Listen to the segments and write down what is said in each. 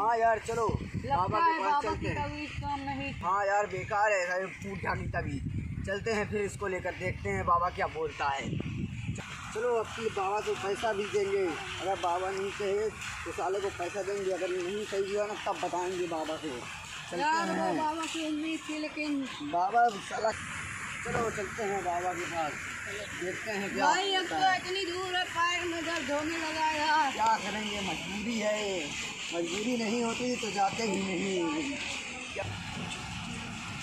हाँ यार चलो बाबा के पास चलते हैं। नहीं हाँ यार बेकार है फूट ढाकी तभी चलते हैं फिर इसको लेकर देखते हैं बाबा क्या बोलता है। चलो अब की बाबा को पैसा भी देंगे। अगर बाबा नहीं कहे तो साले को पैसा देंगे। अगर नहीं सही हुआ ना तब बताएँगे बाबा को। चलते हैं। बाबा की उम्मीद थी लेकिन बाबा साला चलो चलते हैं बाबा के पास। देखते हैं क्या भाई अब तो इतनी दूर है पैर में दर्द होने लगा यार। क्या करेंगे मजबूरी है मजबूरी नहीं होती तो जाते ही नहीं।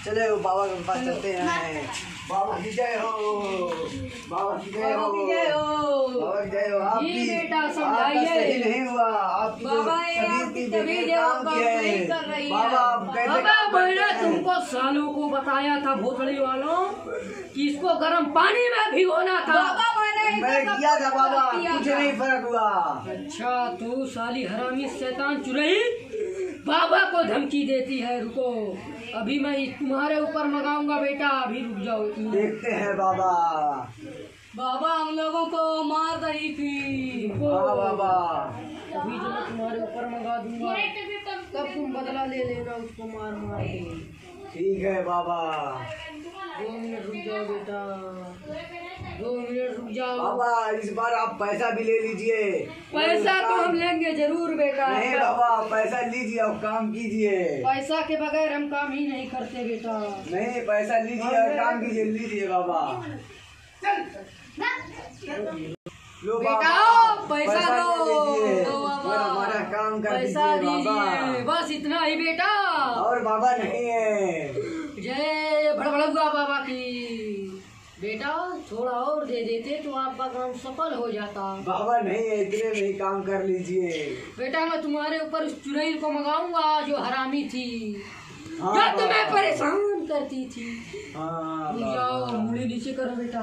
चले वो बाबा के पास चलते हैं। बाबा की जय हो। बाबा की जय हो। बाबा की जय हो। आप भी बेटा, समझाइए। सही नहीं हुआ। आपकी जो की तबीयत काम किया है। बाबा आप कैसे? तुमको सालों को बताया था भोसड़ी वालों कि इसको गर्म पानी में भिगोना था। मैं किया था बाबा कुछ नहीं फ़र्क हुआ। अच्छा तू साली हरामी शैतान चुरई बाबा को धमकी देती है रुको। अभी मैं तुम्हारे ऊपर मंगाऊँगा बेटा अभी रुक जाओ देखते हैं बाबा। बाबा हम लोगों को मार रही थी। हाँ बाबा। अभी जो मैं तुम्हारे ऊपर मंगा दूँगा तब तुम बदला ले लेना उसको मार मार के। ठीक है बाबा। दो मिनट रुक जाओ बेटा। दो मिनट रुक जाओ। बाबा इस बार आप पैसा भी ले लीजिए। पैसा तो हम लेंगे ज़रूर बेटा। नहीं बाबा पैसा लीजिए और काम कीजिए। पैसा के बगैर हम काम ही नहीं करते बेटा। नहीं पैसा लीजिए और काम कीजिए लीजिए बाबा। लो बेटा, पैसा ले। दो। हमारा काम कर पैसा दीजिए दीजिए। बस इतना ही बेटा। और बाबा नहीं है जय भड़बड़ुआ बाबा की बेटा थोड़ा और दे देते तो आपका काम सफल हो जाता। बाबा नहीं इतने में ही काम कर लीजिए। बेटा मैं तुम्हारे ऊपर उस चुड़ैल को मंगाऊँगा जो हरामी थी। हाँ, जो तुम्हें बाबा। परेशान करती थी। हाँ जाओ मुड़ी नीचे करो बेटा।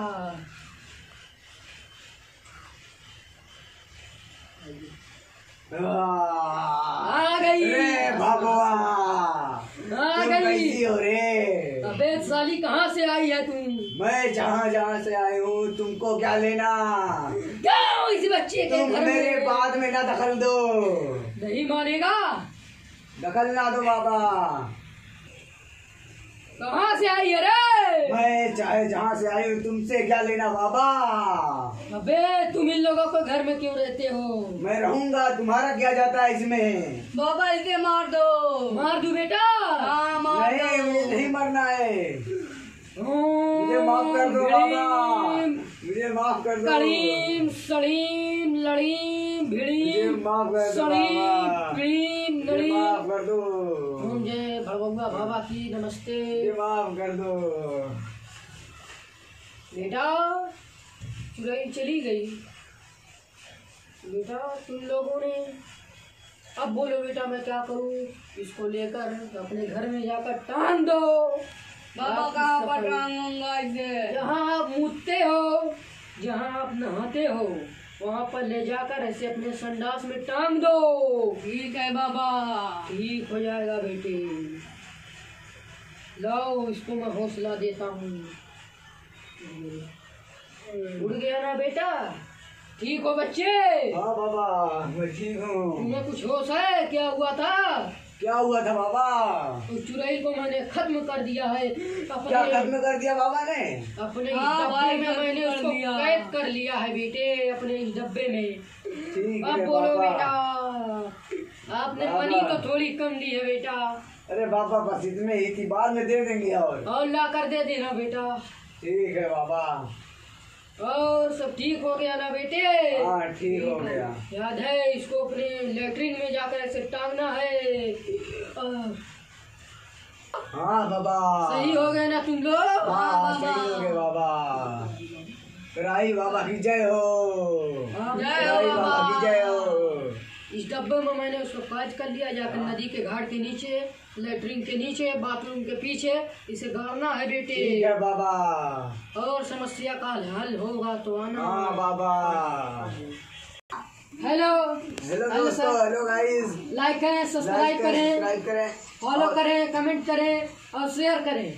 आ गई। रे भगवान। आ गई। हो रे? अबे साली कहाँ से आई है तुम? मैं जहाँ जहाँ से हूँ तुमको क्या लेना? क्या हो इस बच्चे के तुम घर मेरे में बाद में ना दखल दो। नहीं मानेगा? दखल ना दो बाबा। कहाँ से आई अरे मैं चाहे जहाँ से आई हूँ तुमसे क्या लेना बाबा? अबे तुम इन लोगों के घर में क्यों रहते हो? मैं रहूँगा तुम्हारा क्या जाता है इसमें? बाबा इसे मार दो। मार दो बेटा? हाँ मार नहीं दो। नहीं मरना है। मुझे माफ़ कर दो मुझे माफ़ कर दो। कड़ीम सड़ीम लड़ीम भिड़ीम माफ़ कर दो सड़ीम बाबा क्रीम लड़ीम माफ़ कर दो। मुझे भगवंगा बाबा की नमस्ते। मुझे माफ़ कर दो। बेटा चुड़ैल चली गई। बेटा तुम लोगों ने। अब बोलो बेटा मैं क्या करूँ? इसको लेकर अपने घर में जाकर टांग दो। बाबा आपकी जहाँ आप मुतते हो जहाँ आप नहाते हो वहाँ पर ले जाकर ऐसे अपने संडास में टांग दो। ठीक है बाबा। ठीक हो जाएगा बेटे। लाओ इसको मैं हौसला देता हूँ। उड़ गया ना बेटा? ठीक हो बच्चे। हाँ बाबा मैं ठीक हूँ। तुम्हें कुछ होश है? क्या हुआ था? क्या हुआ था बाबा? उस चुड़ैल को मैंने खत्म कर दिया है। क्या खत्म कर दिया बाबा ने? अपने हाँ, डब्बे में मैंने उसको कैद कर लिया है बेटे अपने इस डब्बे में। ठीक अब बोलो बेटा आपने। मनी तो थोड़ी कम दी है बेटा। अरे बाबा बस इतने ही थी बाद में दे देंगे और। और ला कर दे देना बेटा। ठीक है बाबा। और सब ठीक हो गया ना बेटे? हाँ ठीक हो गया। याद है इसको अपने लेटरिन में जाकर ऐसे टांगना है। हाँ बाबा। सही हो गया ना तुम लोग? हाँ सही हो गए बाबा। राई बाबा की जय हो। हाँ, जय हो बाबा। की जय हो डब्बे में मैंने उसको कैद कर लिया जाकर नदी के घाट के नीचे लेटरिन के नीचे बाथरूम के पीछे इसे गाड़ना है बेटे। है बाबा। और समस्या का हल होगा तो आना। हाँ बाबा। हेलो। हेलो हेलो दोस्तों हेलो गाइस लाइक करें सब्सक्राइब करें करें। सब्सक्राइब करें। फॉलो करें कमेंट करें और शेयर करें।